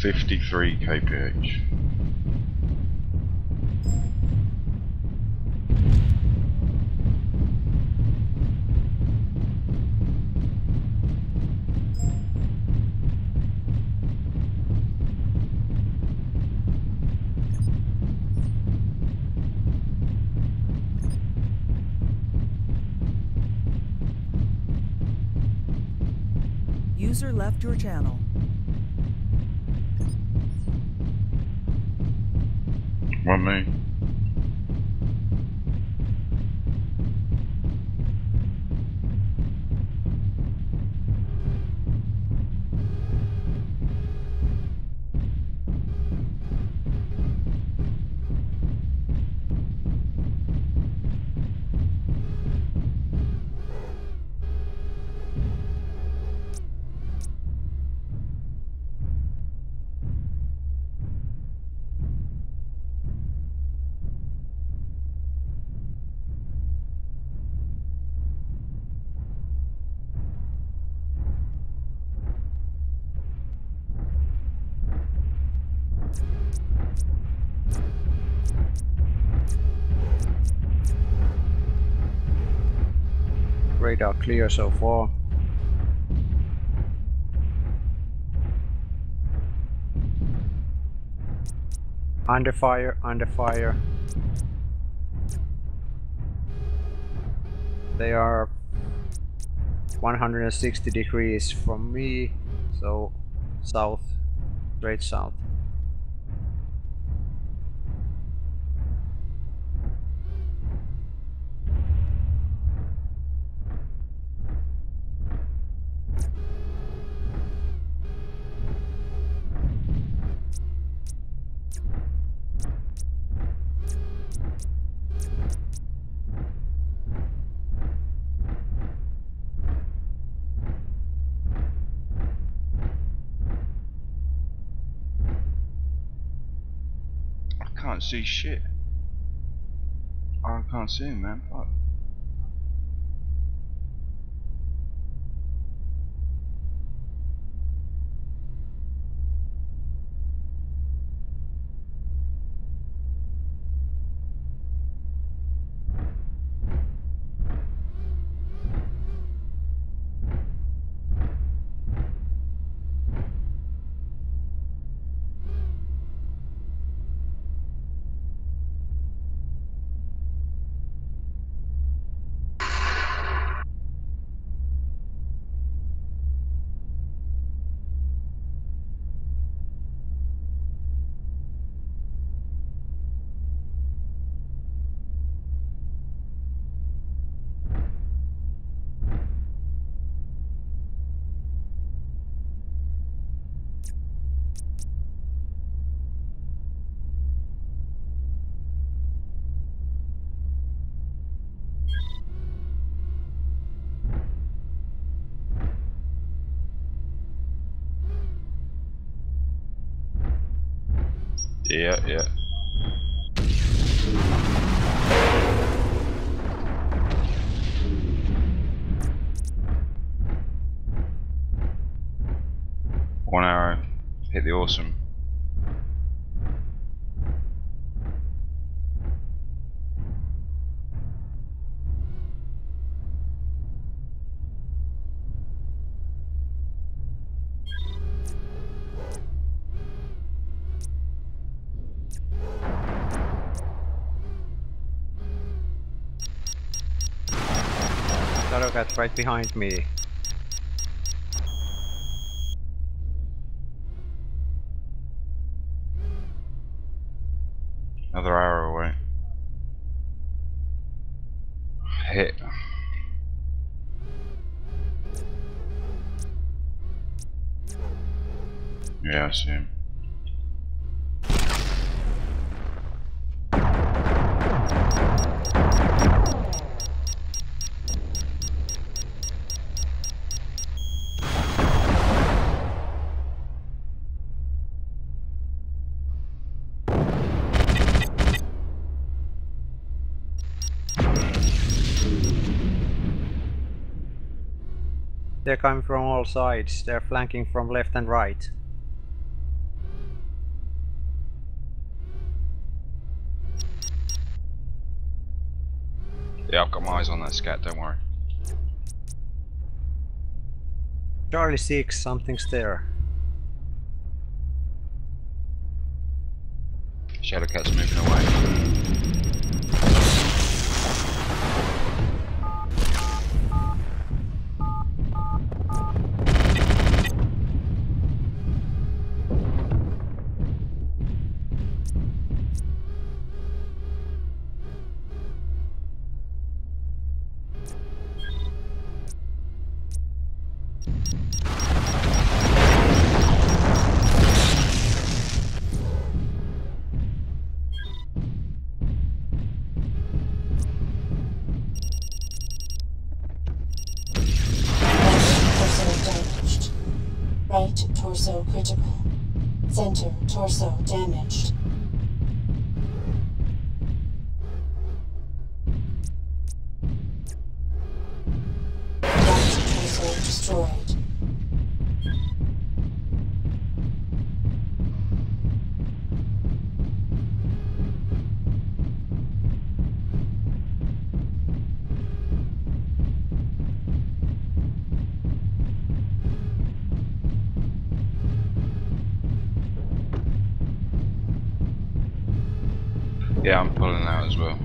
53 kph. User left your channel. Me? Radar clear so far. Under fire, under fire. They are 160 degrees from me, so south, straight south. Can't see shit. I can't see him, man. Fuck. Yeah, yeah. One arrow. Hit the awesome. Shadowcat right behind me. Another arrow away. Hit. Yeah, I see him. They're coming from all sides. They're flanking from left and right. Yeah, I've got my eyes on that scat, don't worry. Charlie 6, something's there. Shadowcat's moving away. Right torso critical. Center torso damaged. Destroyed. Yeah, I'm pulling out as well.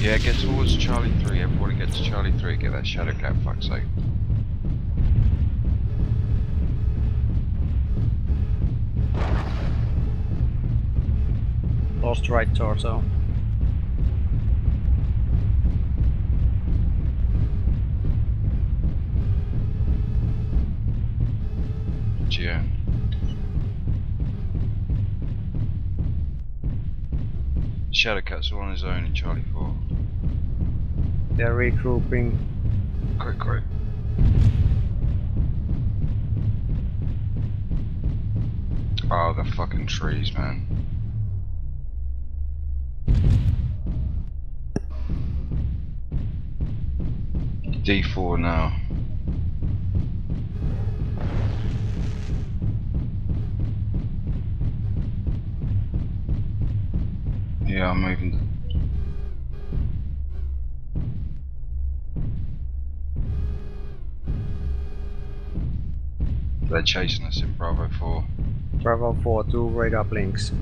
Yeah, get towards Charlie 3. Everybody get to Charlie 3. Get that Shadowcat, fuck's sake. Lost right torso. Yeah. Shadowcat's all on his own in Charlie 4. They're regrouping. Quick, quick. Oh, the fucking trees, man. D4 now. Yeah, I'm moving. They're chasing us in Bravo 4. Bravo 4, two radar blinks.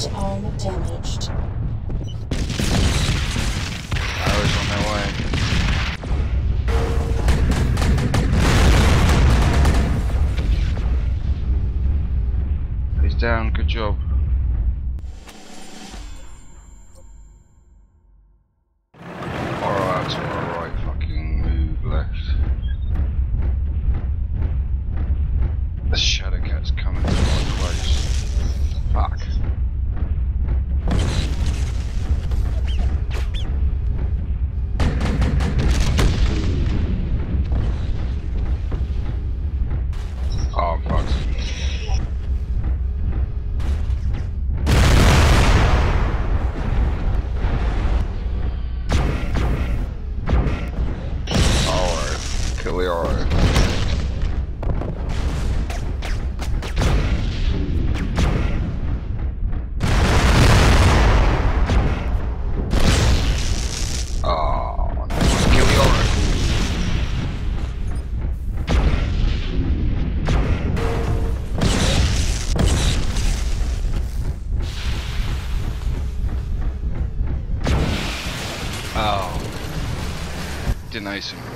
Damaged. Arrows on their way. He's down, good job. Oh. Didn't ice him.